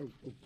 oh, oh.